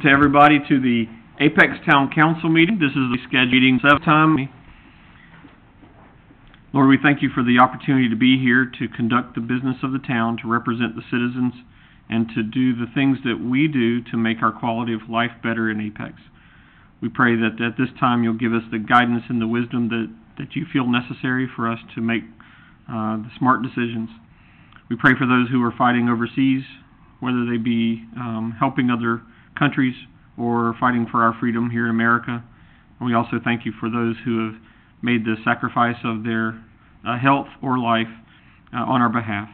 to everybody to the Apex Town Council meeting. This is the scheduled meeting seventh time. Lord, we thank you for the opportunity to be here to conduct the business of the town, to represent the citizens, and to do the things that we do to make our quality of life better in Apex. We pray that at this time you'll give us the guidance and the wisdom that, that you feel necessary for us to make uh, the smart decisions. We pray for those who are fighting overseas, whether they be um, helping other countries or fighting for our freedom here in America. And we also thank you for those who have made the sacrifice of their uh, health or life uh, on our behalf.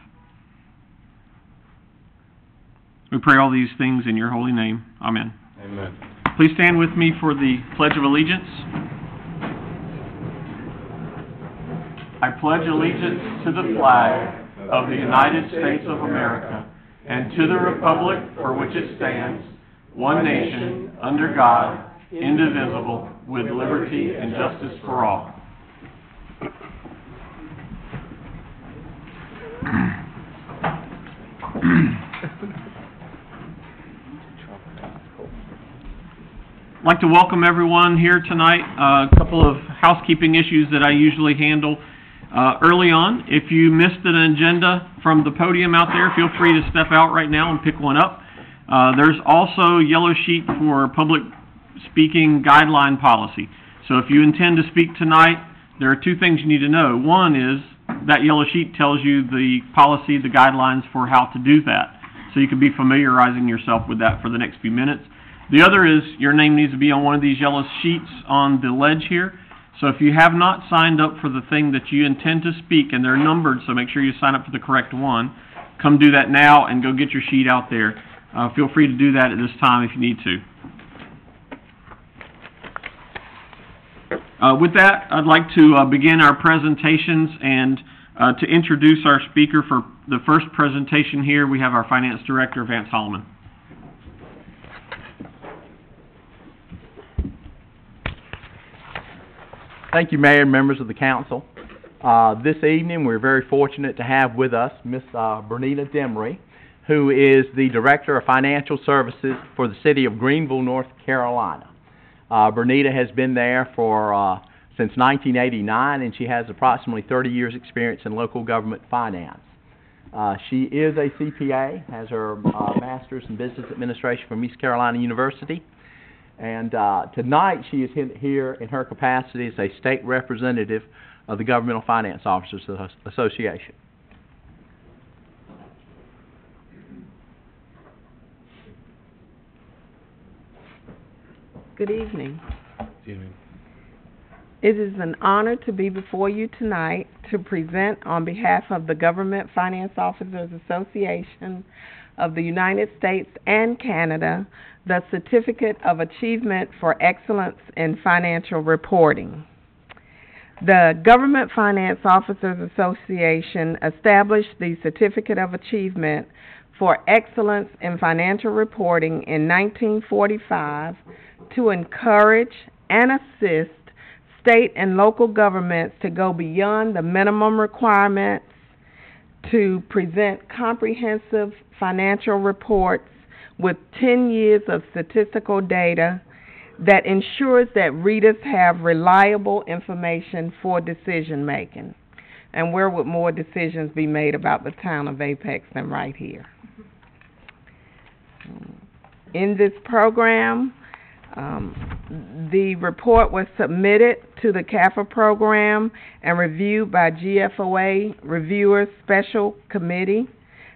We pray all these things in your holy name. Amen. Amen. Please stand with me for the Pledge of Allegiance. I pledge allegiance to the flag of the United States of America and to the republic for which it stands, one nation, under God, indivisible, with liberty and justice for all. I'd like to welcome everyone here tonight. Uh, a couple of housekeeping issues that I usually handle uh, early on. If you missed an agenda from the podium out there, feel free to step out right now and pick one up. Uh, there's also yellow sheet for public speaking guideline policy. So if you intend to speak tonight, there are two things you need to know. One is that yellow sheet tells you the policy, the guidelines for how to do that. So you can be familiarizing yourself with that for the next few minutes. The other is your name needs to be on one of these yellow sheets on the ledge here. So if you have not signed up for the thing that you intend to speak, and they're numbered, so make sure you sign up for the correct one, come do that now and go get your sheet out there. Uh, feel free to do that at this time if you need to. Uh, with that, I'd like to uh, begin our presentations and uh, to introduce our speaker for the first presentation here, we have our Finance Director, Vance Holloman. Thank you, Mayor and members of the council. Uh, this evening, we're very fortunate to have with us Ms. uh, Bernita Demery, who is the Director of Financial Services for the City of Greenville, North Carolina. Uh, Bernita has been there for uh, since 1989, and she has approximately 30 years' experience in local government finance. Uh, she is a CPA, has her uh, master's in business administration from East Carolina University, and uh, tonight she is here in her capacity as a state representative of the Governmental Finance Officers Association. Good evening. Good evening. It is an honor to be before you tonight to present on behalf of the Government Finance Officers Association of the United States and Canada the Certificate of Achievement for Excellence in Financial Reporting. The Government Finance Officers Association established the Certificate of Achievement for Excellence in Financial Reporting in 1945 to encourage and assist state and local governments to go beyond the minimum requirements to present comprehensive financial reports with 10 years of statistical data that ensures that readers have reliable information for decision making. And where would more decisions be made about the town of Apex than right here? In this program, um, the report was submitted to the CAFR program and reviewed by GFOA Reviewers Special Committee,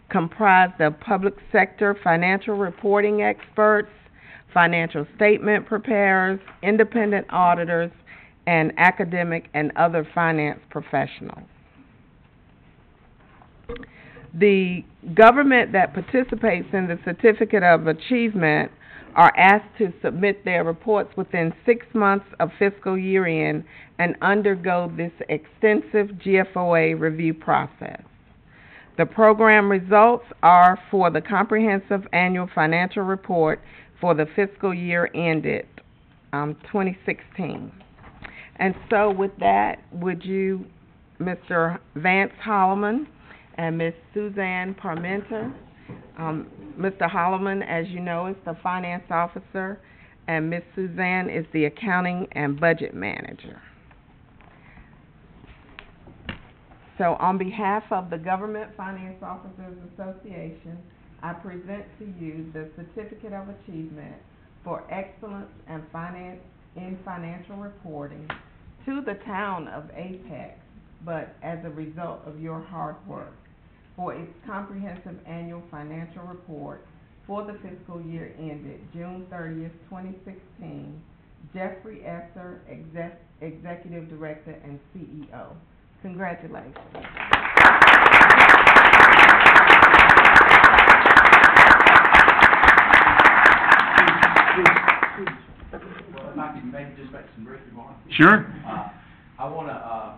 comprised of public sector financial reporting experts, financial statement preparers, independent auditors, and academic and other finance professionals. The government that participates in the Certificate of Achievement are asked to submit their reports within six months of fiscal year end and undergo this extensive GFOA review process. The program results are for the comprehensive annual financial report for the fiscal year ended um, 2016. And so, with that, would you, Mr. Vance Holloman and Ms. Suzanne Parmenter, um, Mr. Holloman, as you know, is the finance officer, and Ms. Suzanne is the accounting and budget manager. So on behalf of the Government Finance Officers Association, I present to you the Certificate of Achievement for Excellence and Finance, in Financial Reporting to the town of Apex, but as a result of your hard work, for its comprehensive annual financial report for the fiscal year ended June thirtieth, twenty sixteen. Jeffrey Esser, Exec- Executive Director and CEO. Congratulations. Well, if I could maybe just make some brief remarks. Sure. Uh, I want to, uh,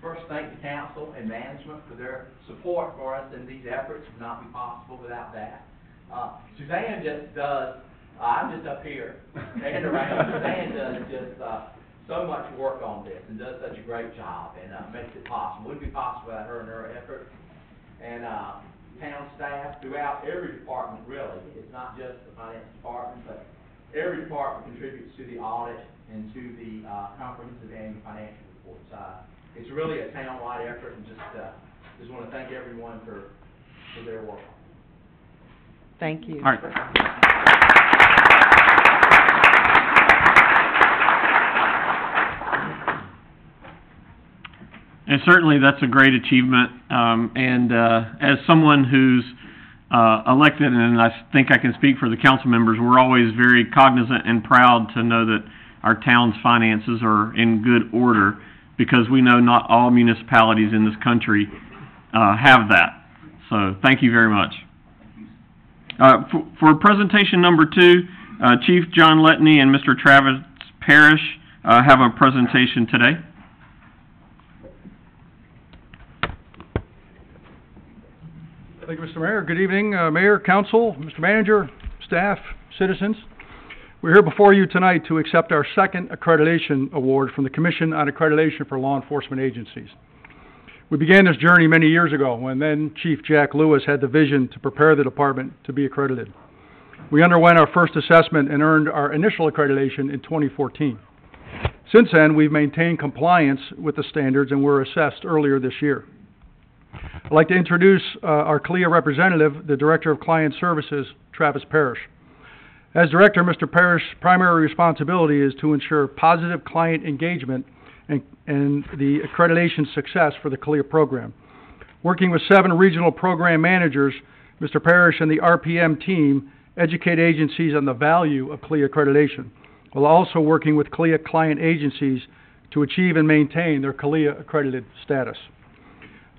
first thank the council and management for their support for us in these efforts, would not be possible without that. Uh, Suzanne just does, uh, I'm just up here, and around, Suzanne does just, uh, so much work on this, and does such a great job, and, uh, makes it possible, wouldn't be possible without her and her effort. And, uh, town staff throughout every department, really, it's not just the finance department, but every department contributes to the audit and to the, uh, comprehensive annual financial reports. Uh, it's really a town-wide effort, and just, uh, just wanna thank everyone for, for their work. Thank you. All right. And certainly, that's a great achievement, um, and, uh, as someone who's, uh, elected, and I think I can speak for the council members, we're always very cognizant and proud to know that our town's finances are in good order, because we know not all municipalities in this country, uh, have that. So, thank you very much. Uh, for, for presentation number two, uh, Chief John Letney and Mr. Travis Parrish, uh, have a presentation today. Thank you, Mr. Mayor. Good evening, uh, Mayor, Council, Mr. Manager, staff, citizens. We're here before you tonight to accept our second accreditation award from the Commission on Accreditation for Law Enforcement Agencies. We began this journey many years ago when then Chief Jack Lewis had the vision to prepare the department to be accredited. We underwent our first assessment and earned our initial accreditation in 2014. Since then, we've maintained compliance with the standards and were assessed earlier this year. I'd like to introduce uh, our CALEA representative, the Director of Client Services, Travis Parrish. As Director, Mr. Parrish's primary responsibility is to ensure positive client engagement and, and the accreditation success for the CALEA program. Working with seven regional program managers, Mr. Parrish and the RPM team educate agencies on the value of CALEA accreditation, while also working with CALEA client agencies to achieve and maintain their CALEA accredited status.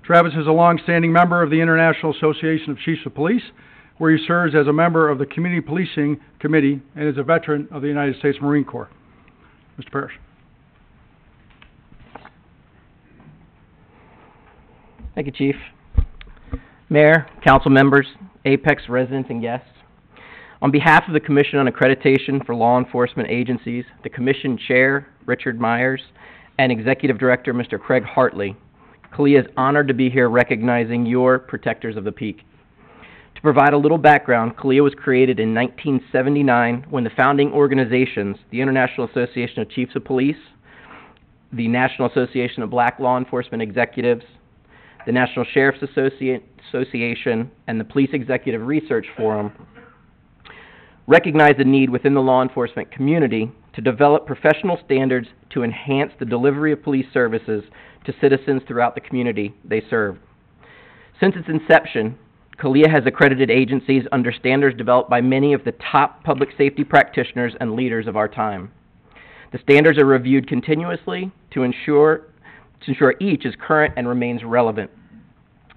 Travis is a longstanding member of the International Association of Chiefs of Police, where he serves as a member of the Community Policing Committee and is a veteran of the United States Marine Corps. Mr. Parrish. Thank you, Chief. Mayor, council members, Apex residents and guests. On behalf of the Commission on Accreditation for Law Enforcement Agencies, the Commission Chair, Richard Myers, and Executive Director, Mr. Craig Hartley, CALEA is honored to be here recognizing your protectors of the peak. To provide a little background, CALEA was created in 1979 when the founding organizations, the International Association of Chiefs of Police, the National Association of Black Law Enforcement Executives, the National Sheriff's Associ- Association, and the Police Executive Research Forum, recognized the need within the law enforcement community to develop professional standards to enhance the delivery of police services to citizens throughout the community they serve. Since its inception, CALEA has accredited agencies under standards developed by many of the top public safety practitioners and leaders of our time. The standards are reviewed continuously to ensure, to ensure each is current and remains relevant.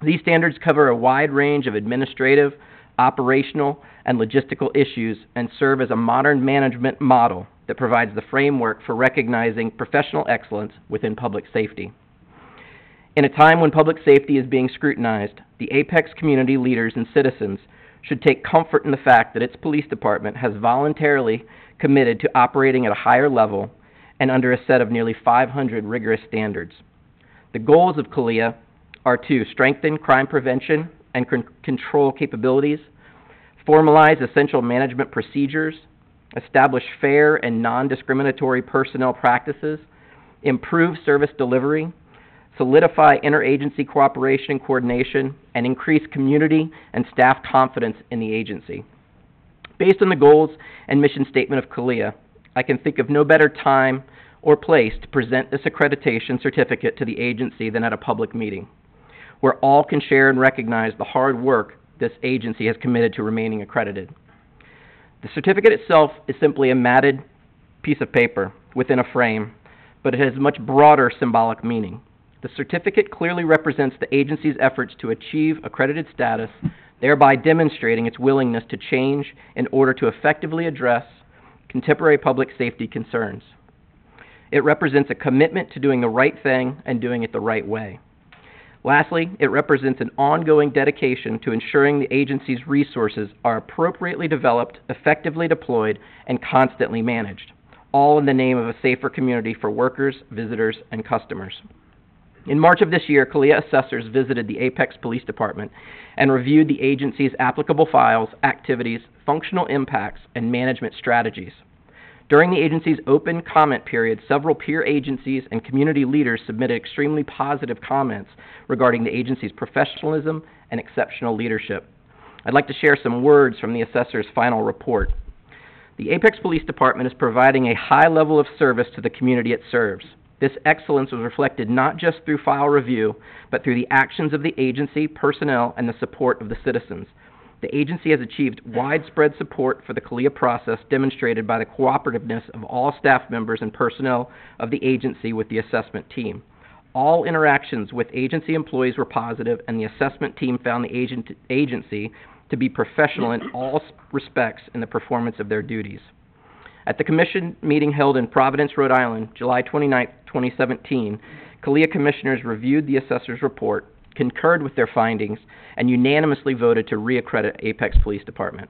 These standards cover a wide range of administrative, operational, and logistical issues and serve as a modern management model that provides the framework for recognizing professional excellence within public safety. In a time when public safety is being scrutinized, the Apex community leaders and citizens should take comfort in the fact that its police department has voluntarily committed to operating at a higher level and under a set of nearly 500 rigorous standards. The goals of CALEA are to strengthen crime prevention and con- control capabilities, formalize essential management procedures, establish fair and non-discriminatory personnel practices, improve service delivery, solidify interagency cooperation and coordination, and increase community and staff confidence in the agency. Based on the goals and mission statement of CALEA, I can think of no better time or place to present this accreditation certificate to the agency than at a public meeting, where all can share and recognize the hard work this agency has committed to remaining accredited. The certificate itself is simply a matted piece of paper within a frame, but it has much broader symbolic meaning. The certificate clearly represents the agency's efforts to achieve accredited status, thereby demonstrating its willingness to change in order to effectively address contemporary public safety concerns. It represents a commitment to doing the right thing and doing it the right way. Lastly, it represents an ongoing dedication to ensuring the agency's resources are appropriately developed, effectively deployed, and constantly managed, all in the name of a safer community for workers, visitors, and customers. In March of this year, CALEA assessors visited the Apex Police Department and reviewed the agency's applicable files, activities, functional impacts, and management strategies. During the agency's open comment period, several peer agencies and community leaders submitted extremely positive comments regarding the agency's professionalism and exceptional leadership. I'd like to share some words from the assessor's final report. The Apex Police Department is providing a high level of service to the community it serves. This excellence was reflected not just through file review, but through the actions of the agency, personnel, and the support of the citizens. The agency has achieved widespread support for the CALEA process demonstrated by the cooperativeness of all staff members and personnel of the agency with the assessment team. All interactions with agency employees were positive, and the assessment team found the agent, agency to be professional in all respects in the performance of their duties. At the commission meeting held in Providence, Rhode Island, July 29, 2017, CALEA commissioners reviewed the assessor's report, concurred with their findings, and unanimously voted to reaccredit Apex Police Department.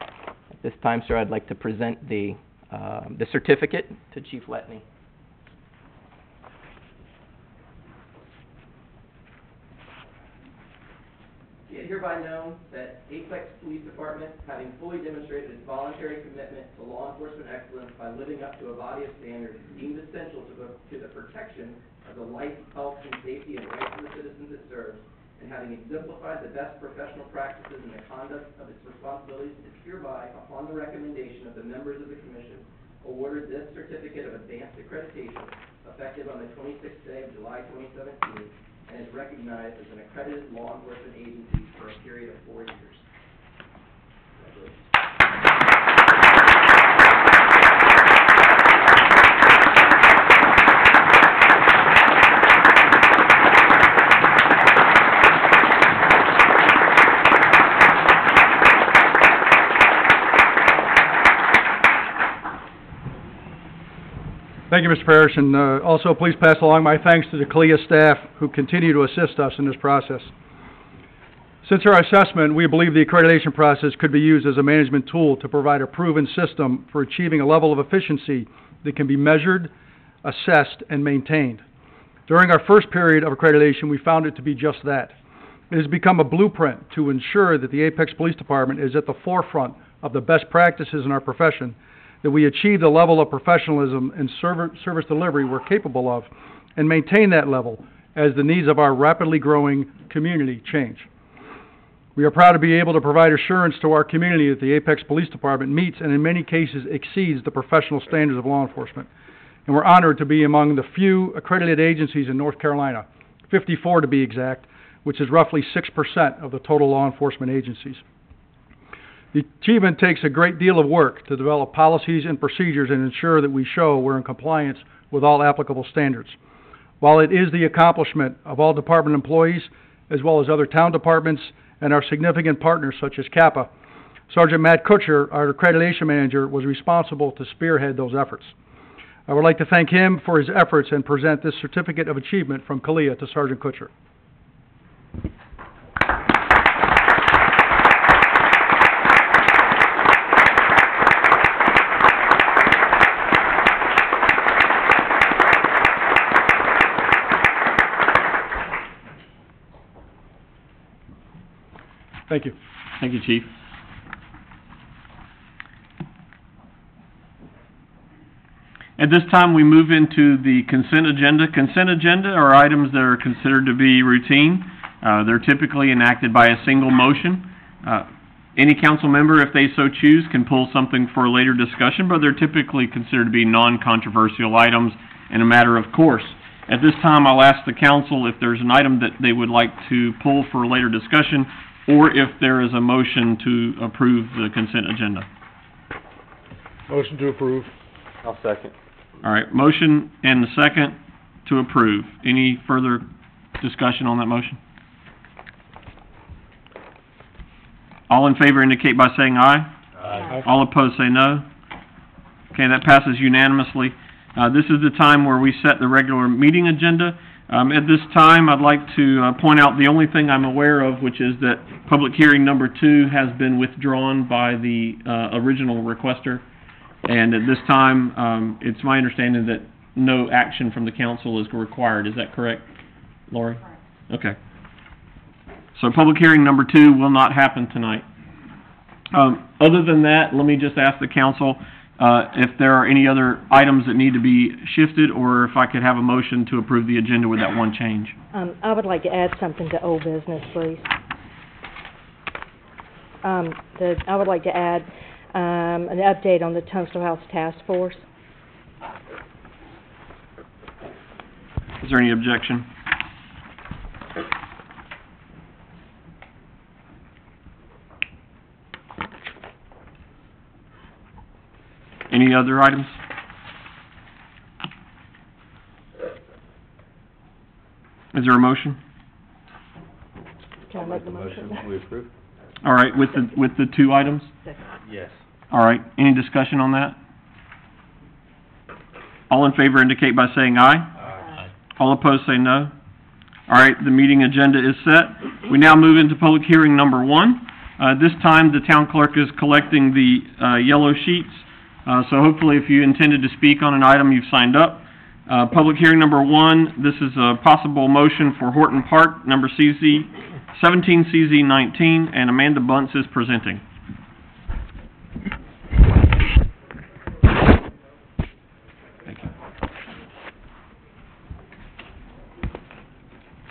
At this time, sir, I'd like to present the, uh, the certificate to Chief Letney. Be it hereby known that Apex Police Department, having fully demonstrated its voluntary commitment to law enforcement excellence by living up to a body of standards deemed essential to the, to the protection of the life, health, and safety and rights of the citizens it serves, and having exemplified the best professional practices in the conduct of its responsibilities, is hereby, upon the recommendation of the members of the commission, awarded this certificate of advanced accreditation effective on the twenty-sixth day of July twenty seventeen, and is recognized as an accredited law enforcement agency for a period of four years. Congratulations. Thank you, Mr. Parrish, and uh, also please pass along my thanks to the CALEA staff who continue to assist us in this process. Since our assessment, we believe the accreditation process could be used as a management tool to provide a proven system for achieving a level of efficiency that can be measured, assessed, and maintained. During our first period of accreditation, we found it to be just that. It has become a blueprint to ensure that the Apex Police Department is at the forefront of the best practices in our profession, that we achieve the level of professionalism and service delivery we're capable of, and maintain that level as the needs of our rapidly growing community change. We are proud to be able to provide assurance to our community that the Apex Police Department meets and in many cases exceeds the professional standards of law enforcement. And we're honored to be among the few accredited agencies in North Carolina, 54 to be exact, which is roughly 6% of the total law enforcement agencies. The achievement takes a great deal of work to develop policies and procedures and ensure that we show we're in compliance with all applicable standards. While it is the accomplishment of all department employees, as well as other town departments and our significant partners such as CAPA, Sergeant Matt Kutcher, our accreditation manager, was responsible to spearhead those efforts. I would like to thank him for his efforts and present this certificate of achievement from CALEA to Sergeant Kutcher. Thank you. Thank you, Chief. At this time, we move into the consent agenda. Consent agenda are items that are considered to be routine. Uh, they're typically enacted by a single motion. Uh, any council member, if they so choose, can pull something for a later discussion, but they're typically considered to be non-controversial items and a matter of course. At this time, I'll ask the council if there's an item that they would like to pull for a later discussion, or if there is a motion to approve the consent agenda. Motion to approve. I'll second. All right, motion and the second to approve. Any further discussion on that motion? All in favor indicate by saying aye. Aye. All opposed say no. Okay, that passes unanimously. Uh, this is the time where we set the regular meeting agenda. Um, at this time, I'd like to, uh, point out the only thing I'm aware of, which is that public hearing number two has been withdrawn by the, uh, original requester. And at this time, um, it's my understanding that no action from the council is required. Is that correct, Lori? Okay. So public hearing number two will not happen tonight. Um, other than that, let me just ask the council, uh, if there are any other items that need to be shifted, or if I could have a motion to approve the agenda with that one change. Um, I would like to add something to old business, please. Um, the, I would like to add, um, an update on the Tunstall House Task Force. Is there any objection? Any other items? Is there a motion? Can I make the motion? We approve? All right, with the, with the two items? Yes. All right, any discussion on that? All in favor indicate by saying aye. Aye. All opposed say no. All right, the meeting agenda is set. We now move into public hearing number one. Uh, this time, the town clerk is collecting the, uh, yellow sheets. Uh, so hopefully if you intended to speak on an item, you've signed up. Uh, public hearing number one, this is a possible motion for Horton Park, number CZ, seventeen CZ nineteen, and Amanda Bunce is presenting. Thank you.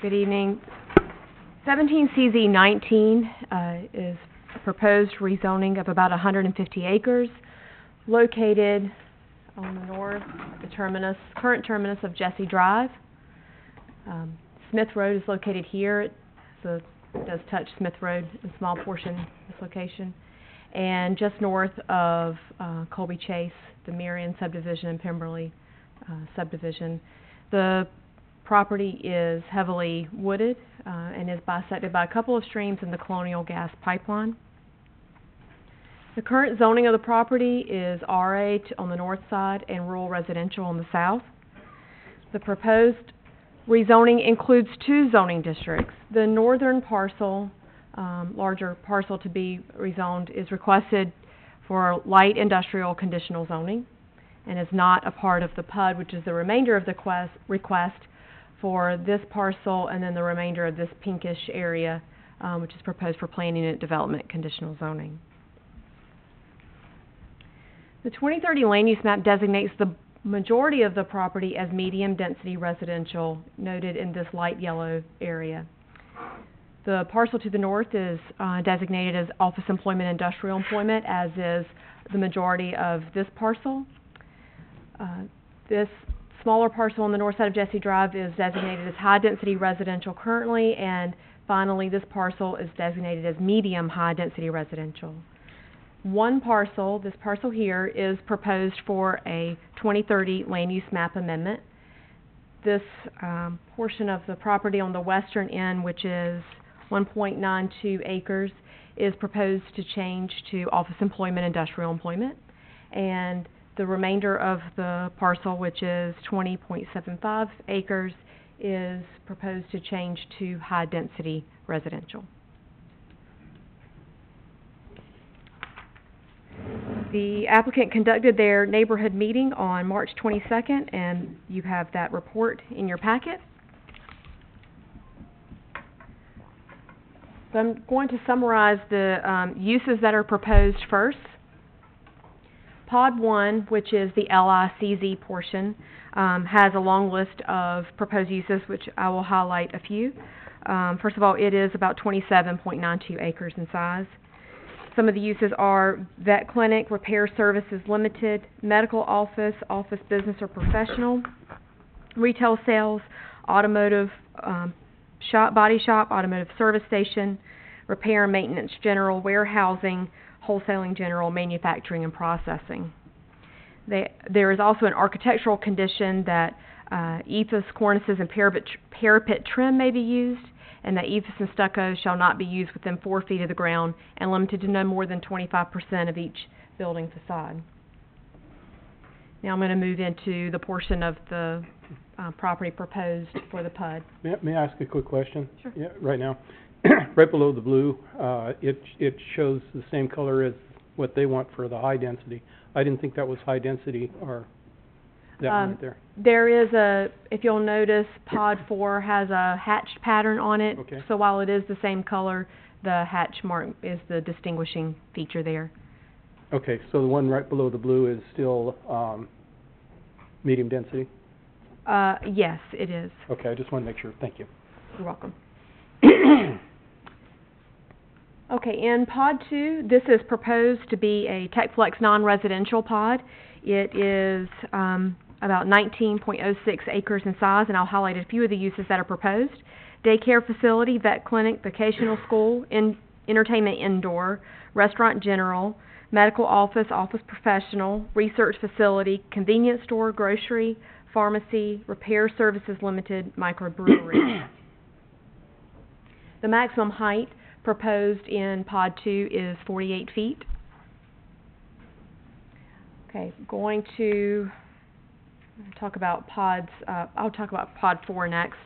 Good evening. Seventeen CZ nineteen, uh, is proposed rezoning of about hundred and fifty acres located on the north, the terminus, current terminus of Jesse Drive. Um, Smith Road is located here, It's a does touch Smith Road, a small portion, of this location. And just north of, uh, Colby Chase, the Marion subdivision and Pemberley, uh, subdivision. The property is heavily wooded, uh, and is bisected by a couple of streams in the Colonial Gas Pipeline. The current zoning of the property is t- on the north side and rural residential on the south. The proposed rezoning includes two zoning districts. The northern parcel, um, larger parcel to be rezoned is requested for light industrial conditional zoning and is not a part of the PUD, which is the remainder of the quest, request for this parcel and then the remainder of this pinkish area, um, which is proposed for planning and development conditional zoning. The twenty thirty land use map designates the majority of the property as medium-density residential, noted in this light yellow area. The parcel to the north is, uh, designated as office employment, industrial employment, as is the majority of this parcel. Uh, this smaller parcel on the north side of Jesse Drive is designated as high-density residential currently, and finally, this parcel is designated as medium high-density residential. One parcel, this parcel here, is proposed for a twenty-thirty land use map amendment. This, um, portion of the property on the western end, which is one point nine two acres, is proposed to change to office employment, industrial employment. And the remainder of the parcel, which is twenty point seven five acres, is proposed to change to high-density residential. The applicant conducted their neighborhood meeting on March twenty-second, and you have that report in your packet. So I'm going to summarize the um, uses that are proposed first. Pod one, which is the LICZ portion, um, has a long list of proposed uses, which I will highlight a few. Um, first of all, it is about twenty-seven point nine two acres in size. Some of the uses are vet clinic, repair services limited, medical office, office business or professional, retail sales, automotive, um, shop, body shop, automotive service station, repair and maintenance general, warehousing, wholesaling general, manufacturing and processing. They, there is also an architectural condition that uh, EIFS, cornices, and parapet, parapet trim may be used, and that EIFS and stucco shall not be used within four feet of the ground and limited to no more than twenty-five percent of each building facade. Now I'm gonna move into the portion of the, uh, property proposed for the PUD. May, may I ask a quick question? Sure. Yeah, right now. Right below the blue, uh, it, it shows the same color as what they want for the high density. I didn't think that was high density or that one Um, right there. There is a, if you'll notice, pod four has a hatched pattern on it. Okay. So while it is the same color, the hatch mark is the distinguishing feature there. Okay, so the one right below the blue is still, um, medium density? Uh, yes, it is. Okay, I just wanna make sure. Thank you. You're welcome. Okay, in pod two, this is proposed to be a TechFlex non-residential pod. It is, um, about nineteen point oh six acres in size, and I'll highlight a few of the uses that are proposed. Daycare facility, vet clinic, vocational school, in, entertainment indoor, restaurant general, medical office, office professional, research facility, convenience store, grocery, pharmacy, repair services limited, microbrewery. The maximum height proposed in pod two is forty-eight feet. Okay, going to talk about pods, uh, I'll talk about pod four next.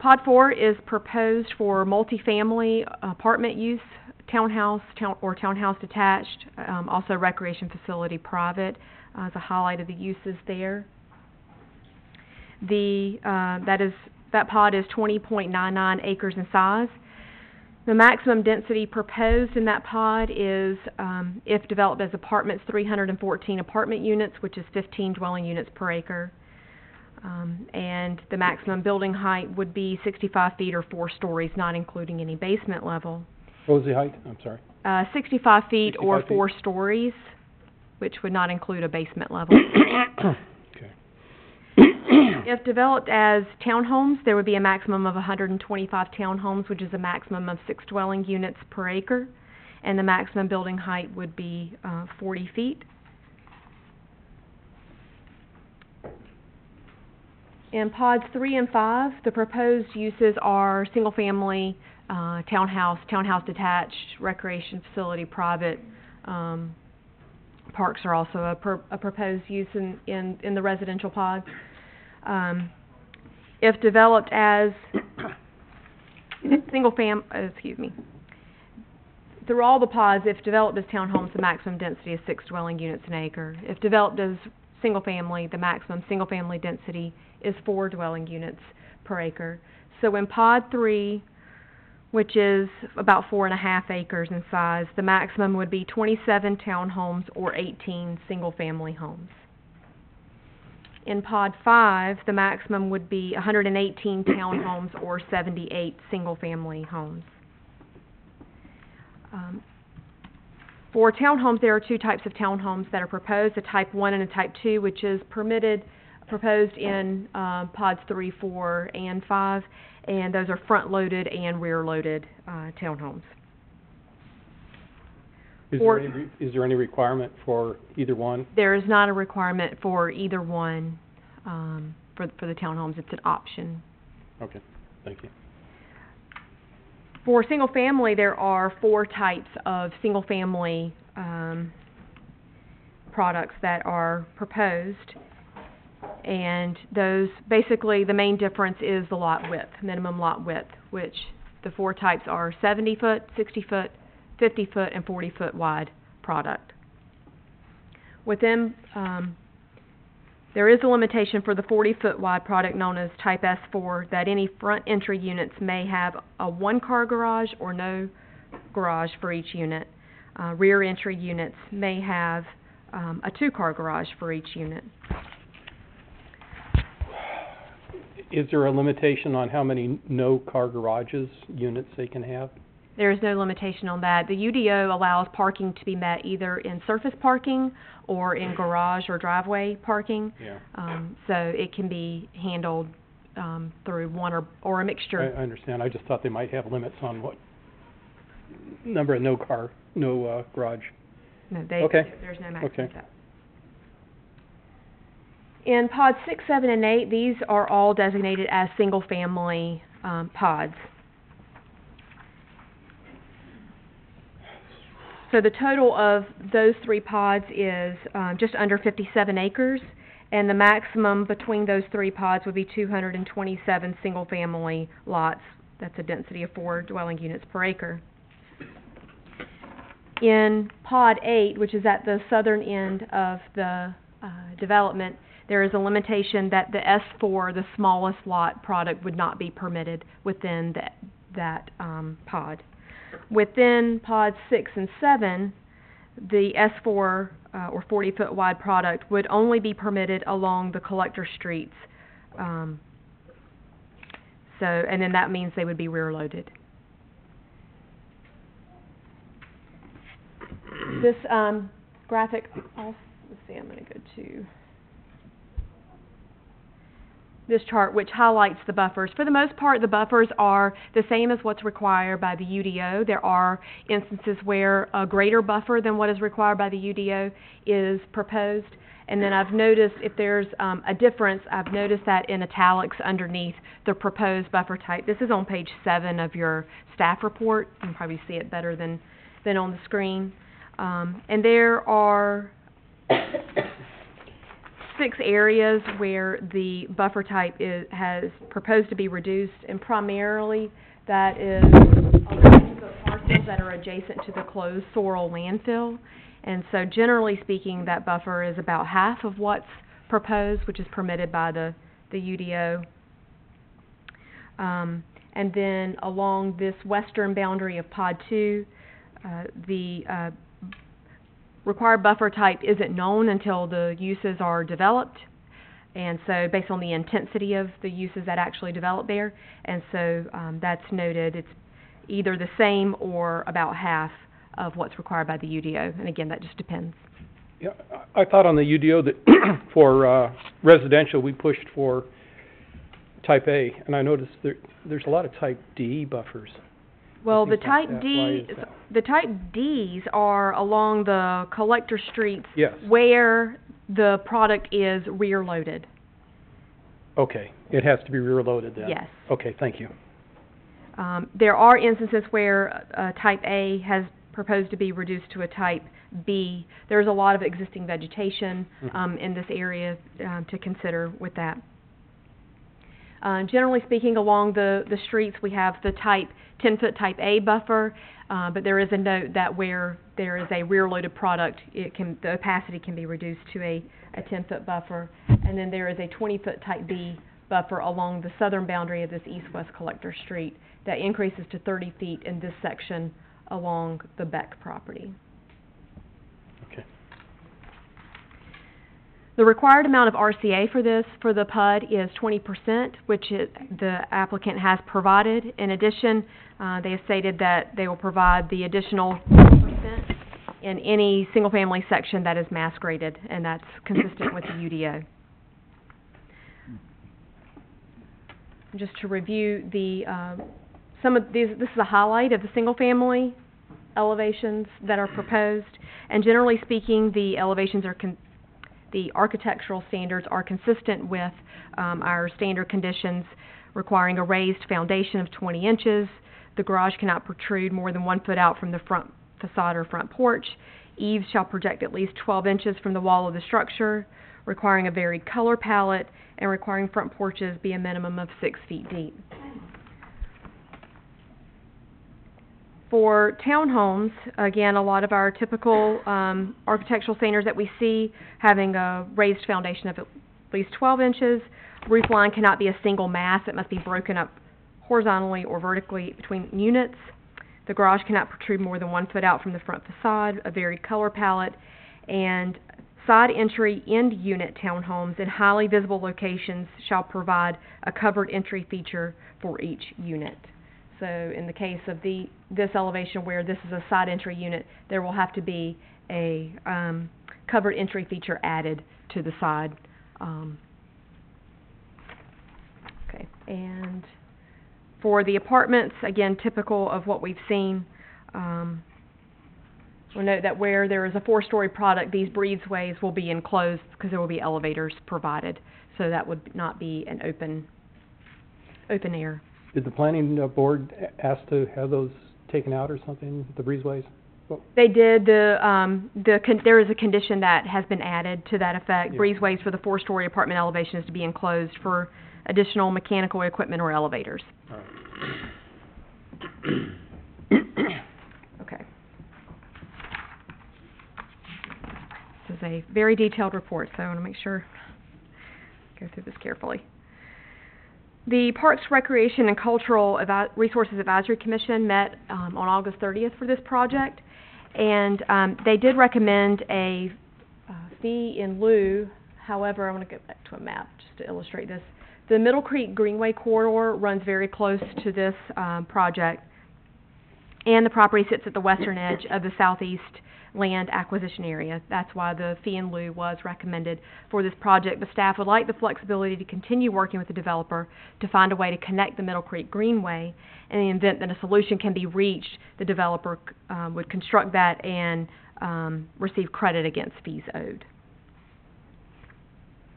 Pod four is proposed for multifamily apartment use, townhouse, town, or townhouse detached, um, also recreation facility private, uh, as a highlight of the uses there. The, uh, that is, that pod is twenty point nine nine acres in size. The maximum density proposed in that pod is, um, if developed as apartments, three hundred and fourteen apartment units, which is fifteen dwelling units per acre. Um, and the maximum building height would be sixty-five feet or four stories, not including any basement level. What was the height? I'm sorry. Uh, sixty-five feet or 65 feet. four stories, which would not include a basement level. If developed as townhomes, there would be a maximum of hundred and twenty-five townhomes, which is a maximum of six dwelling units per acre. And the maximum building height would be, uh, forty feet. In pods three and five, the proposed uses are single-family, uh, townhouse, townhouse detached, recreation facility, private, um, parks are also a pro- a proposed use in, in, in the residential pod. Um, if developed as single fam, uh, excuse me. Through all the pods, if developed as townhomes, the maximum density is six dwelling units an acre. If developed as single family, the maximum single family density is four dwelling units per acre. So in pod three, which is about four and a half acres in size, the maximum would be twenty-seven townhomes or eighteen single-family homes. In pod five, the maximum would be hundred and eighteen townhomes or seventy-eight single-family homes. Um, For townhomes, there are two types of townhomes that are proposed, a type one and a type two, which is permitted, proposed in, uh, pods three, four, and five, and those are front-loaded and rear-loaded, uh, townhomes. Is there any, re- is there any requirement for either one? There is not a requirement for either one, um, for, for the townhomes, it's an option. Okay, thank you. For single family, there are four types of single family, um, products that are proposed. And those, basically, the main difference is the lot width, minimum lot width, which the four types are seventy foot, sixty foot, 50 foot and 40 foot wide product. Within, um, there is a limitation for the 40 foot wide product known as Type S4 that any front entry units may have a one car garage or no garage for each unit. Uh, rear entry units may have um, a two car garage for each unit. Is there a limitation on how many no car garages units they can have? There is no limitation on that. The UDO allows parking to be met either in surface parking or in garage or driveway parking. Yeah. Um, so it can be handled, um, through one or, or a I, mixture. I understand, I just thought they might have limits on what number of no-car, no, uh, garage. No, they, Okay. there's no maximum Okay. set. In pods six, seven, and eight, these are all designated as single-family, um, pods. So the total of those three pods is, um, just under fifty-seven acres, and the maximum between those three pods would be two hundred and twenty-seven single-family lots. That's a density of four dwelling units per acre. In pod eight, which is at the southern end of the, uh, development, there is a limitation that the S four, the smallest lot product, would not be permitted within that, that, um, pod. Within pods six and seven, the S four, uh, or forty-foot wide product would only be permitted along the collector streets. Um, so, and then that means they would be rear-loaded. This, um, graphic, I'll, let's see, I'm gonna go to this chart, which highlights the buffers. For the most part, the buffers are the same as what's required by the UDO. There are instances where a greater buffer than what is required by the UDO is proposed. And then I've noticed if there's, um, a difference, I've noticed that in italics underneath the proposed buffer type. This is on page seven of your staff report. You can probably see it better than, than on the screen. Um, and there are six areas where the buffer type is, has proposed to be reduced, and primarily that is the parcels that are adjacent to the closed Sorrel landfill. And so generally speaking, that buffer is about half of what's proposed, which is permitted by the, the UDO. Um, and then along this western boundary of pod two, uh, the, uh, required buffer type isn't known until the uses are developed. And so based on the intensity of the uses that actually develop there, and so, um, that's noted, it's either the same or about half of what's required by the UDO, and again, that just depends. Yeah, I thought on the UDO that for, uh, residential, we pushed for type A, and I noticed there, there's a lot of type D buffers. Well, the like type. D, Why is that? the type Ds are along the collector streets Yes, where the product is rear-loaded, okay, it has to be rear-loaded then? yes. Okay, thank you. Um, there are instances where, uh, type A has proposed to be reduced to a type B. There's a lot of existing vegetation, Mhm. um, in this area, um, to consider with that. Uh, generally speaking, along the, the streets, we have the type, ten-foot type A buffer, uh, but there is a note that where there is a rear-loaded product, it can, the opacity can be reduced to a, a ten-foot buffer. And then there is a twenty-foot type B buffer along the southern boundary of this east-west collector street that increases to thirty feet in this section along the Beck property. Okay. The required amount of RCA for this, for the PUD, is twenty percent, which it, the applicant has provided. In addition, uh, they have stated that they will provide the additional percent in any single-family section that is mass graded, and that's consistent with the UDO. Just to review the, um, some of these, this is a highlight of the single-family elevations that are proposed. And generally speaking, the elevations are con- the architectural standards are consistent with, um, our standard conditions requiring a raised foundation of twenty inches. The garage cannot protrude more than one foot out from the front facade or front porch. Eaves shall project at least twelve inches from the wall of the structure, requiring a varied color palette, and requiring front porches be a minimum of six feet deep. For townhomes, again, a lot of our typical, um, architectural standards that we see, having a raised foundation of at least twelve inches. Roof line cannot be a single mass, it must be broken up horizontally or vertically between units. The garage cannot protrude more than one foot out from the front facade, a varied color palette, and side entry end unit townhomes in highly visible locations shall provide a covered entry feature for each unit. So in the case of the, this elevation where this is a side entry unit, there will have to be a, um, covered entry feature added to the side, um. Okay, and for the apartments, again, typical of what we've seen, um, we'll note that where there is a four-story product, these breezeways will be enclosed because there will be elevators provided. So that would not be an open, open air. Did the planning uh, board a- ask to have those taken out or something, the breezeways? They did, the, um, the, con- there is a condition that has been added to that effect. Yeah. Breezeways for the four-story apartment elevation is to be enclosed for additional mechanical equipment or elevators. All right. Okay. This is a very detailed report, so I want to make sure, go through this carefully. The Parks, Recreation, and Cultural Resources Advisory Commission met, um, on August thirtieth for this project, and, um, they did recommend a, uh, fee in lieu. However, I want to go back to a map just to illustrate this. The Middle Creek Greenway corridor runs very close to this, um, project, and the property sits at the western edge of the southeast land acquisition area. That's why the fee in lieu was recommended for this project. The staff would like the flexibility to continue working with the developer to find a way to connect the Middle Creek Greenway. In the event that a solution can be reached, the developer, um, would construct that and, um, receive credit against fees owed.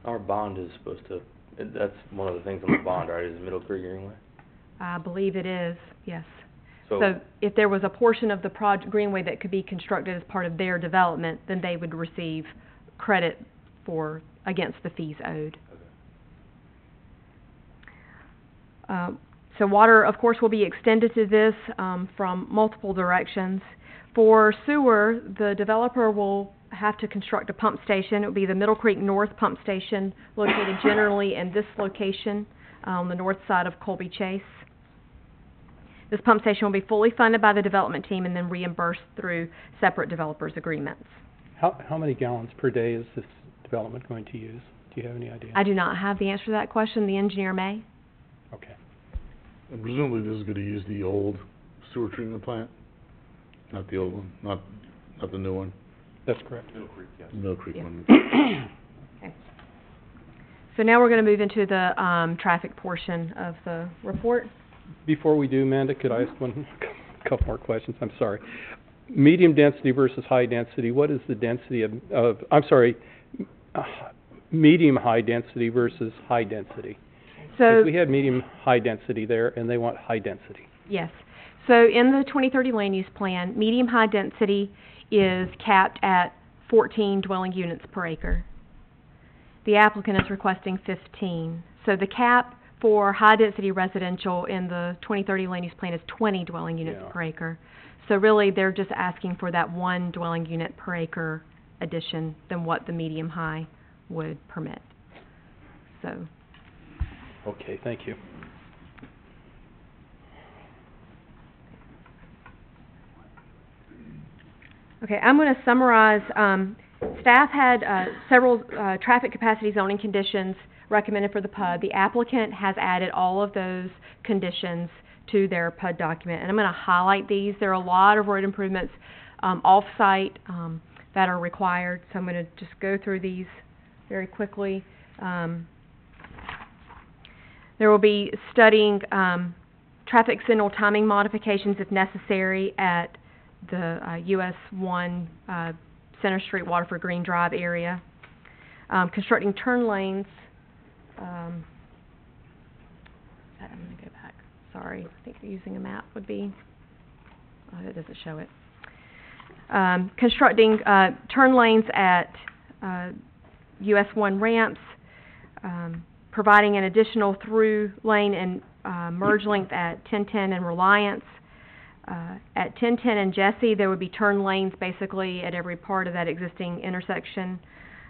Our bond is supposed to, that's one of the things on the bond, right, is the Middle Creek Greenway? I believe it is, yes. So, So if there was a portion of the proj- greenway that could be constructed as part of their development, then they would receive credit for, against the fees owed. Uh, so water, of course, will be extended to this, um, from multiple directions. For sewer, the developer will have to construct a pump station. It will be the Middle Creek North Pump Station, located generally in this location, uh, on the north side of Colby Chase. This pump station will be fully funded by the development team and then reimbursed through separate developers' agreements. How, how many gallons per day is this development going to use? Do you have any idea? I do not have the answer to that question, the engineer may. Okay. And presumably this is gonna use the old sewer treatment plant, not the old one, not, not the new one, That's correct. the Mill Creek Yeah. one. Okay. So now we're gonna move into the, um, traffic portion of the report. Before we do, Amanda, could I ask one, couple more questions? I'm sorry. Medium density versus high density, what is the density of, of, I'm sorry, uh, medium high density versus high density? So, we had medium high density there, and they want high density. yes. So in the twenty thirty land use plan, medium-high density is capped at fourteen dwelling units per acre. The applicant is requesting fifteen. So the cap for high-density residential in the twenty thirty land use plan is twenty dwelling units Yeah. per acre. So really, they're just asking for that one dwelling unit per acre addition than what the medium-high would permit. So, Okay, thank you. Okay, I'm gonna summarize, um, staff had, uh, several, uh, traffic capacity zoning conditions recommended for the PUD. The applicant has added all of those conditions to their PUD document, and I'm gonna highlight these. There are a lot of road improvements, um, off-site, um, that are required, so I'm gonna just go through these very quickly. Um, there will be studying, um, traffic signal timing modifications if necessary at the uh, US one uh, Center Street Waterford Green Drive area. Um, constructing turn lanes. Um, I'm gonna go back. Sorry, I think using a map would be. Oh, that doesn't show it. Um, constructing uh, turn lanes at uh, US one ramps. Um, providing an additional through lane and uh, merge length at 1010 and Reliance. Uh, at 1010 and Jesse, there would be turn lanes basically at every part of that existing intersection.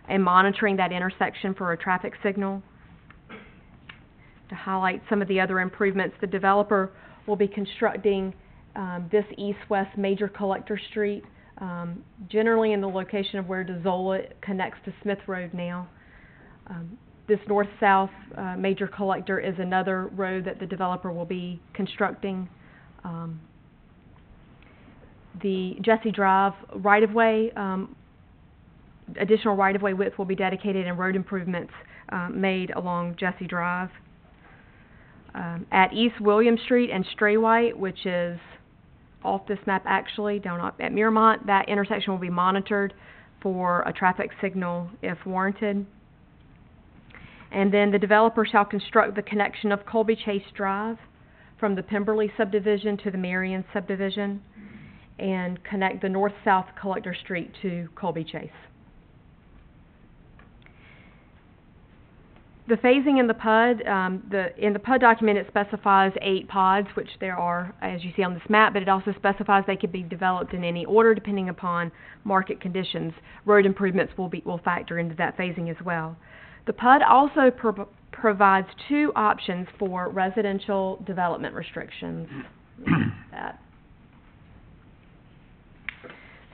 and monitoring that intersection for a traffic signal. To highlight some of the other improvements, the developer will be constructing, um, this east-west major collector street, um, generally in the location of where DeZola connects to Smith Road now. Um, this north-south, uh, major collector is another road that the developer will be constructing. Um, the Jesse Drive right-of-way, um, additional right-of-way width will be dedicated and road improvements, uh, made along Jesse Drive. Um, at East William Street and Straywhite, which is off this map actually, down at Miramont, that intersection will be monitored for a traffic signal if warranted. And then the developer shall construct the connection of Colby Chase Drive from the Pemberley subdivision to the Marion subdivision and connect the north-south collector street to Colby Chase. The phasing in the PUD, um, the, in the PUD document, it specifies eight pods, which there are, as you see on this map, but it also specifies they could be developed in any order depending upon market conditions. Road improvements will be, will factor into that phasing as well. The PUD also pro- provides two options for residential development restrictions. That.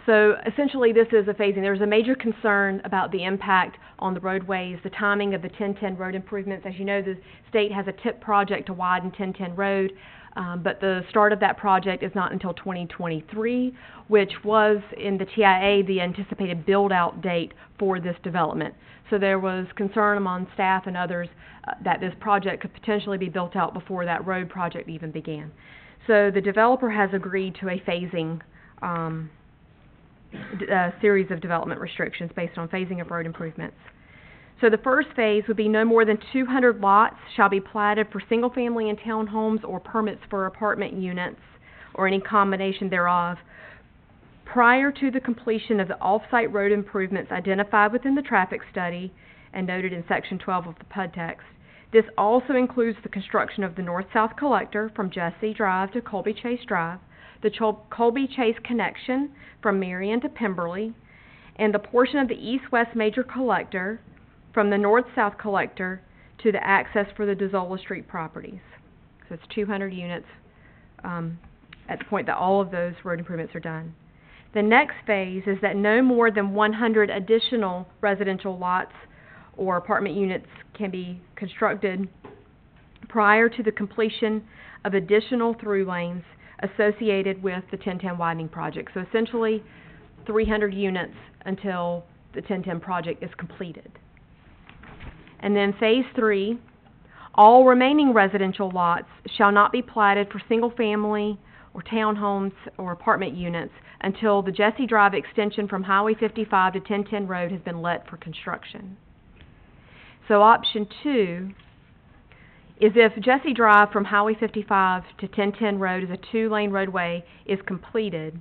So essentially, this is a phasing. There's a major concern about the impact on the roadways, the timing of the 1010 road improvements. As you know, the state has a TIP project to widen 1010 road, um, but the start of that project is not until 2023, which was in the TIA the anticipated build-out date for this development. So there was concern among staff and others uh, that this project could potentially be built out before that road project even began. So the developer has agreed to a phasing um, uh, series of development restrictions based on phasing of road improvements. So the first phase would be no more than two hundred lots shall be platted for single-family and townhomes or permits for apartment units or any combination thereof prior to the completion of the off-site road improvements identified within the traffic study and noted in section twelve of the PUD text. This also includes the construction of the north-south collector from Jesse Drive to Colby Chase Drive, the Chol- Colby Chase connection from Marion to Pemberley, and the portion of the east-west major collector from the north-south collector to the access for the DeZola Street properties. So it's two hundred units, um, at the point that all of those road improvements are done. The next phase is that no more than one hundred additional residential lots or apartment units can be constructed prior to the completion of additional through lanes associated with the ten-ten widening project. So essentially, three hundred units until the ten-ten project is completed. And then phase three, all remaining residential lots shall not be platted for single-family or townhomes or apartment units until the Jesse Drive extension from Highway fifty-five to ten-ten road has been let for construction. So option two is if Jesse Drive from Highway fifty-five to ten-ten road is a two-lane roadway is completed,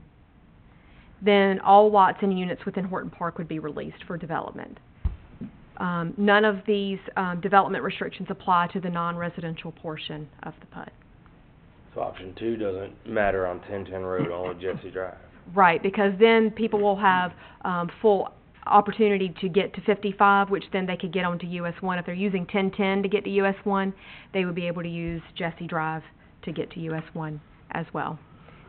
then all lots and units within Horton Park would be released for development. Um, none of these, um, development restrictions apply to the non-residential portion of the PUD. So option two doesn't matter on ten-ten road, only Jesse Drive. Right, because then people will have, um, full opportunity to get to fifty-five, which then they could get onto US one. If they're using ten-ten to get to US one, they would be able to use Jesse Drive to get to US one as well.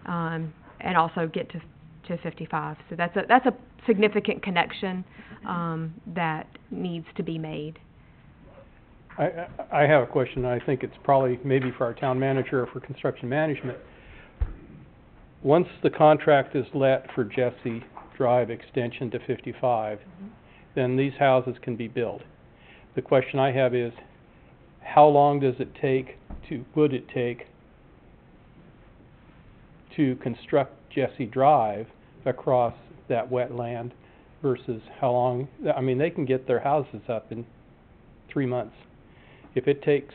Um, and also get to, to fifty-five. So that's a, that's a significant connection, um, that needs to be made. I I have a question, I think it's probably maybe for our town manager or for construction management. Once the contract is let for Jesse Drive extension to fifty-five, mm-hmm. then these houses can be built. The question I have is, how long does it take to, would it take to construct Jesse Drive across that wetland versus how long, I mean, they can get their houses up in three months. If it takes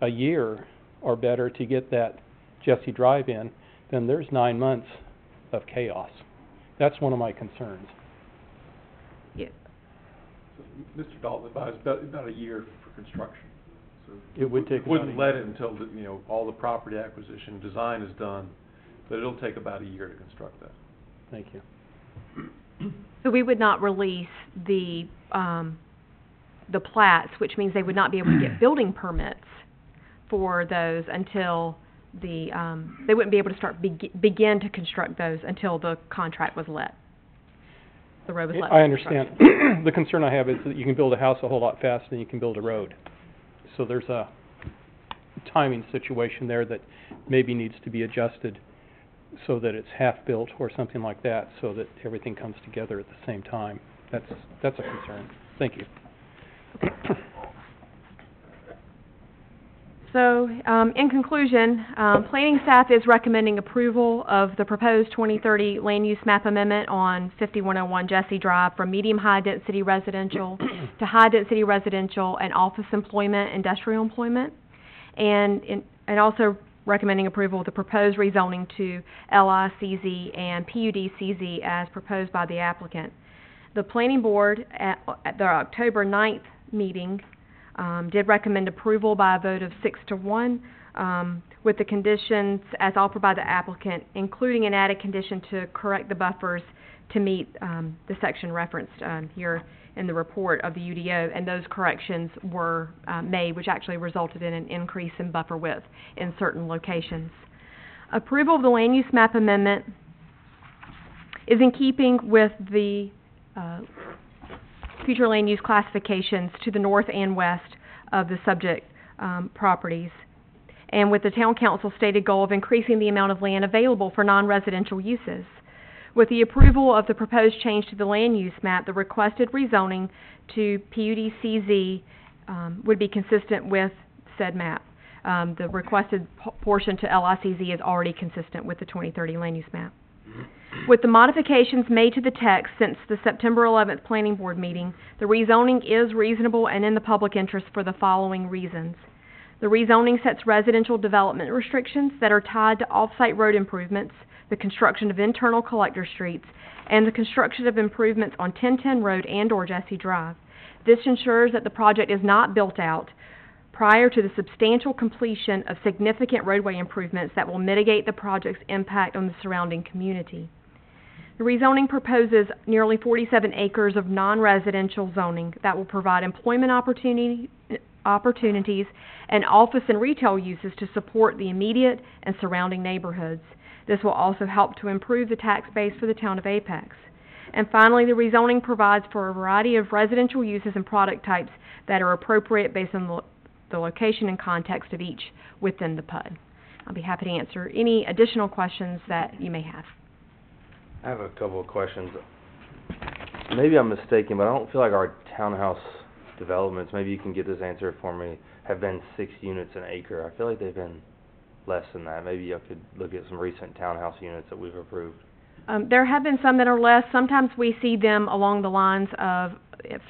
a year or better to get that Jesse Drive in, then there's nine months of chaos. That's one of my concerns. Yeah. Mr. Dalton advised about, about a year for construction. So It would take about a Wouldn't year. let it until, the you know, all the property acquisition, design is done, but it'll take about a year to construct that. Thank you. So we would not release the, um, the plats, which means they would not be able to get building permits for those until the, um, they wouldn't be able to start, begi- begin to construct those until the contract was let. The road was let. I for understand. construction. The concern I have is that you can build a house a whole lot faster than you can build a road. So there's a timing situation there that maybe needs to be adjusted so that it's half-built or something like that, so that everything comes together at the same time. That's, that's a concern. Thank you. So, um, in conclusion, um, planning staff is recommending approval of the proposed twenty thirty land use map amendment on fifty-one oh one Jesse Drive from medium-high density residential to high-density residential and office employment, industrial employment. And, in- and also recommending approval of the proposed rezoning to LICZ and PUDCZ as proposed by the applicant. The planning board at, at their October 9th meeting, um, did recommend approval by a vote of six to one, um, with the conditions as offered by the applicant, including an added condition to correct the buffers to meet, um, the section referenced, um, here in the report of the UDO, and those corrections were, uh, made, which actually resulted in an increase in buffer width in certain locations. Approval of the land use map amendment is in keeping with the, uh, future land use classifications to the north and west of the subject um, properties. And with the town council stated goal of increasing the amount of land available for non-residential uses. With the approval of the proposed change to the land use map, the requested rezoning to PUDCZ um, would be consistent with said map. Um, the requested portion to LICZ is already consistent with the 2030 land use map. With the modifications made to the text since the September 11th Planning Board meeting, the rezoning is reasonable and in the public interest for the following reasons. The rezoning sets residential development restrictions that are tied to off-site road improvements, the construction of internal collector streets, and the construction of improvements on 1010 Road and/or Jesse Drive. This ensures that the project is not built out prior to the substantial completion of significant roadway improvements that will mitigate the project's impact on the surrounding community. The rezoning proposes nearly 47 acres of non-residential zoning that will provide employment opportunity, opportunities and office and retail uses to support the immediate and surrounding neighborhoods. This will also help to improve the tax base for the town of Apex. And finally, the rezoning provides for a variety of residential uses and product types that are appropriate based on the, the location and context of each within the PUD. I'll be happy to answer any additional questions that you may have. I have a couple of questions. Maybe I'm mistaken, but I don't feel like our townhouse developments, maybe you can get this answer for me, have been six units an acre. I feel like they've been less than that. Maybe I could look at some recent townhouse units that we've approved. Um, there have been some that are less. Sometimes we see them along the lines of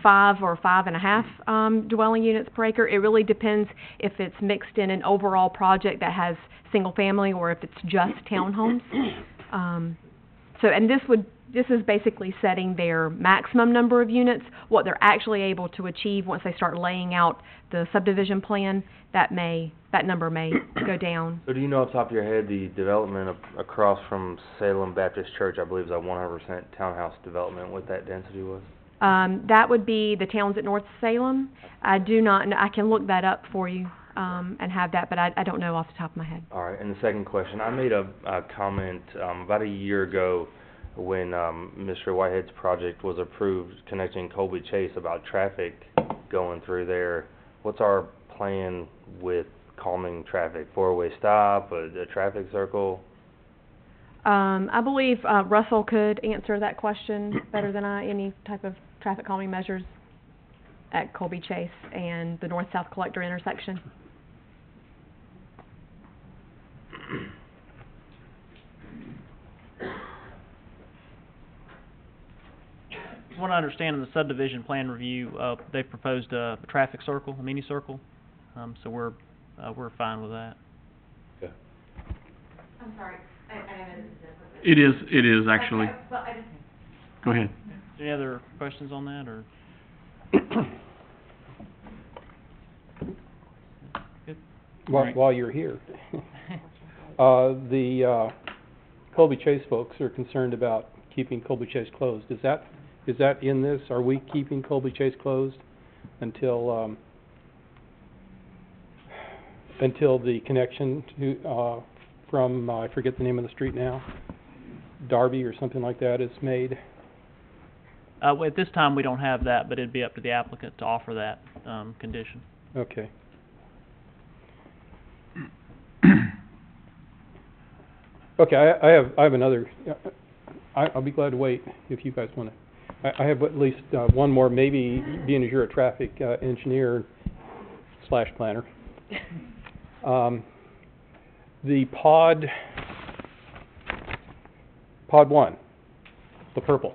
five or five and a half, um, dwelling units per acre. It really depends if it's mixed in an overall project that has single family or if it's just townhomes. Um, so, and this would, this is basically setting their maximum number of units, what they're actually able to achieve once they start laying out the subdivision plan, that may, that number may go down. So do you know off the top of your head, the development a- across from Salem Baptist Church, I believe is a one hundred percent townhouse development, what that density was? Um, that would be the towns at North Salem. I do not, kn- I can look that up for you, um, and have that, but I, I don't know off the top of my head. All right, and the second question, I made a, a comment, um, about a year ago when, um, Mr. Whitehead's project was approved connecting Colby Chase about traffic going through there. What's our plan with calming traffic? Four-way stop, a, a traffic circle? Um, I believe, uh, Russell could answer that question better than I, any type of traffic calming measures at Colby Chase and the north-south collector intersection. From what I understand in the subdivision plan review, uh, they've proposed a traffic circle, a mini circle. Um, so we're, uh, we're fine with that. I'm sorry, I, I know this It is, it is actually. well, I just. Go ahead. Any other questions on that, or? Good. While, Right. while you're here. Uh, the, uh, Colby Chase folks are concerned about keeping Colby Chase closed. Is that, is that in this? Are we keeping Colby Chase closed until, um, until the connection to, uh, from, uh, I forget the name of the street now, Darby or something like that is made? Uh, at this time, we don't have that, but it'd be up to the applicant to offer that, um, condition. Okay. Okay, I, I have, I have another, I, I'll be glad to wait if you guys wanna. I, I have at least, uh, one more, maybe being as you're a traffic, uh, engineer slash planner. Um, the pod, pod one, the purple.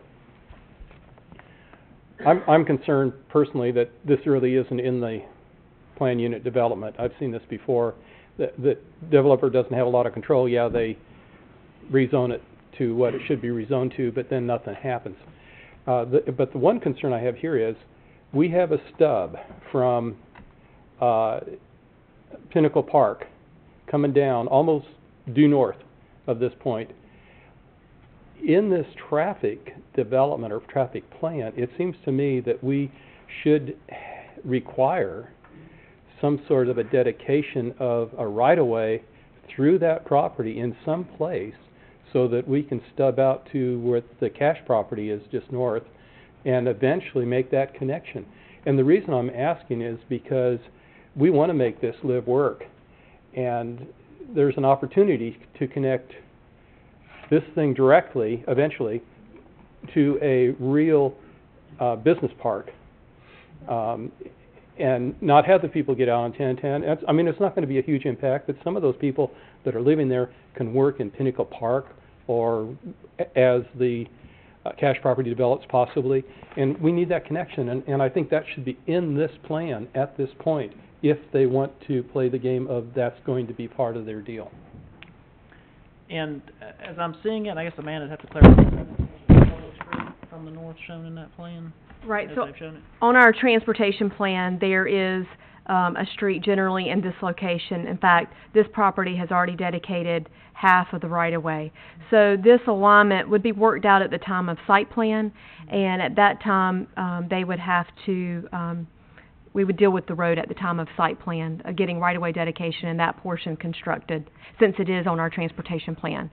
I'm, I'm concerned personally that this really isn't in the plan unit development. I've seen this before. The developer doesn't have a lot of control. Yeah, they rezone it to what it should be rezoned to, but then nothing happens. Uh, the, but the one concern I have here is, we have a stub from, uh, Pinnacle Park coming down almost due north of this point. In this traffic development or traffic plan, it seems to me that we should require some sort of a dedication of a right-of-way through that property in some place so that we can stub out to where the cash property is just north and eventually make that connection. And the reason I'm asking is because we want to make this live work. And there's an opportunity to connect this thing directly, eventually, to a real uh, business park. Um, and not have the people get out on 1010. It's, I mean, it's not going to be a huge impact, but some of those people that are living there can work in Pinnacle Park or as the uh, cash property develops possibly. And we need that connection, and, and I think that should be in this plan at this point if they want to play the game of that's going to be part of their deal. And uh, as I'm seeing it, I guess Amanda'd have to clarify, from the north shown in that plan, Right, so they've shown it? on our transportation plan, there is, um, a street generally in this location. In fact, this property has already dedicated half of the right-of-way. So this alignment would be worked out at the time of site plan, and at that time, um, they would have to, um, we would deal with the road at the time of site plan, uh, getting right-of-way dedication and that portion constructed, since it is on our transportation plan.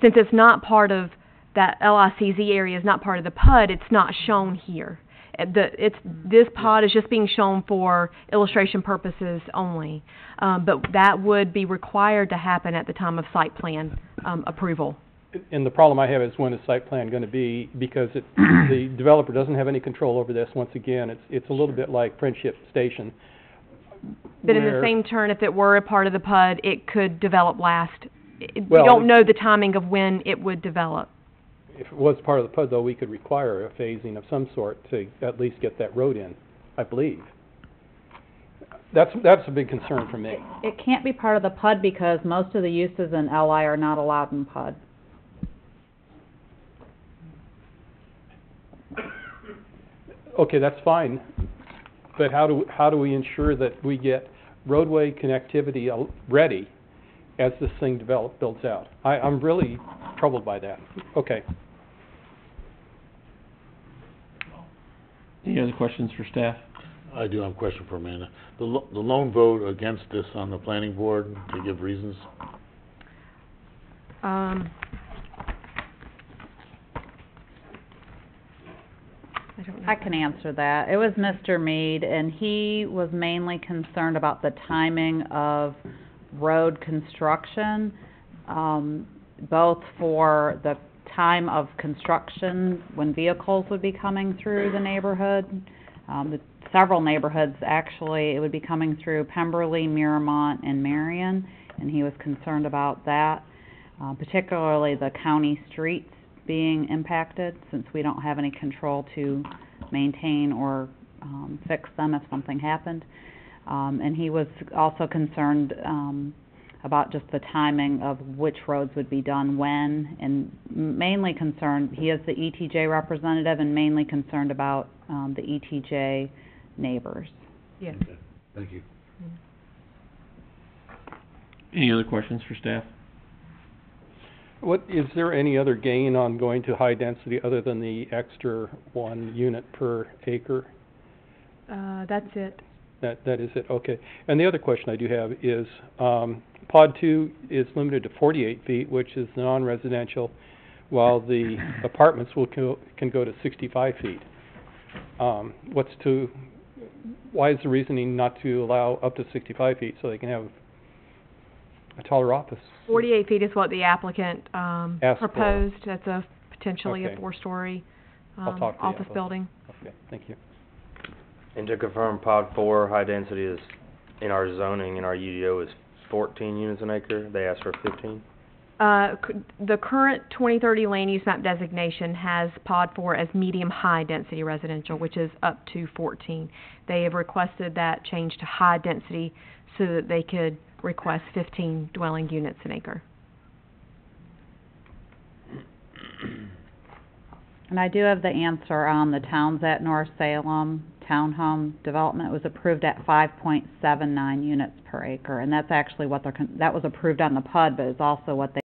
Since it's not part of, that LICZ area is not part of the PUD, it's not shown here. The, it's, this pod is just being shown for illustration purposes only. Um, but that would be required to happen at the time of site plan, um, approval. And the problem I have is when is site plan going to be, because it, the developer doesn't have any control over this. Once again, it's, it's a little bit like Friendship Station. But in the where- same turn, if it were a part of the PUD, it could develop last. It- We Well, don't know the timing of when it would develop. If it was part of the PUD, though, we could require a phasing of some sort to at least get that road in, I believe. That's, that's a big concern for me. It can't be part of the PUD because most of the uses in LI are not allowed in PUD. Okay, that's fine, but how do, how do we ensure that we get roadway connectivity al- ready as this thing develop, builds out? I, I'm really troubled by that. Okay. Any other questions for staff? I do have a question for Amanda. The lo- the lone vote against this on the planning board, to give reasons? Um, I don't know. I can answer that. It was Mr. Mead, and he was mainly concerned about the timing of road construction, um, both for the time of construction, when vehicles would be coming through the neighborhood. Um, the several neighborhoods, actually, it would be coming through Pemberley, Miramont, and Marion, and he was concerned about that, uh, particularly the county streets being impacted, since we don't have any control to maintain or, um, fix them if something happened. Um, and he was also concerned, um, about just the timing of which roads would be done when, and mainly concerned, he is the ETJ representative and mainly concerned about, um, the ETJ neighbors. Yes. Thank you. Any other questions for staff? What, is there any other gain on going to high density other than the extra one unit per acre? Uh, that's it. That, that is it, okay. And the other question I do have is, um, pod two is limited to forty-eight feet, which is non-residential, while the apartments will, co- can go to sixty-five feet. Um, what's to, why is the reasoning not to allow up to sixty-five feet so they can have a taller office? Forty-eight feet is what the applicant, um, Asked for. proposed. That's a, potentially a Okay. four-story, I'll um, talk to the office applicant. building. Okay, thank you. And to confirm, pod four, high density is, in our zoning, in our UDO is fourteen units an acre, they asked for fifteen? Uh, c- the current twenty thirty land use map designation has pod four as medium-high density residential, which is up to fourteen. They have requested that change to high density so that they could request fifteen dwelling units an acre. And I do have the answer on the Towns at North Salem townhome development was approved at five point seven nine units per acre. And that's actually what they're, con- that was approved on the PUD, but it's also what they